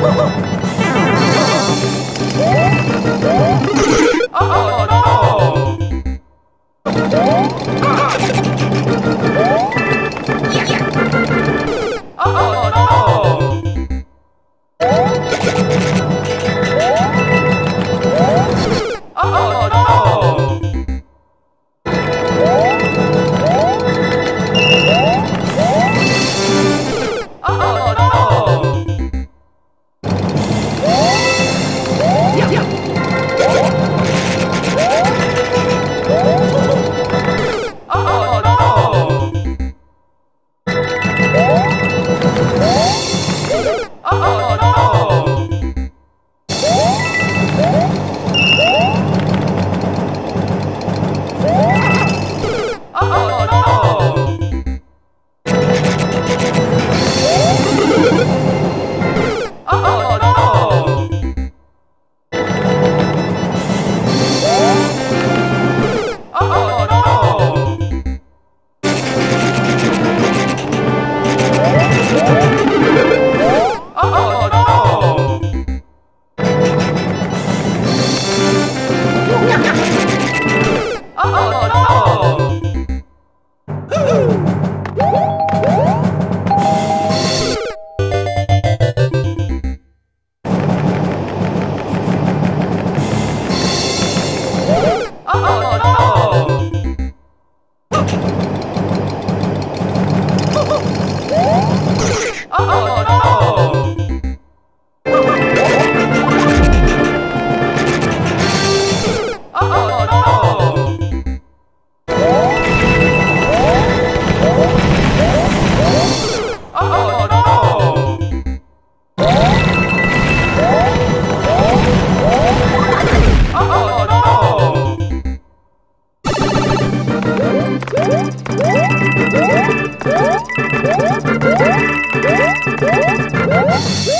公 公 Woo!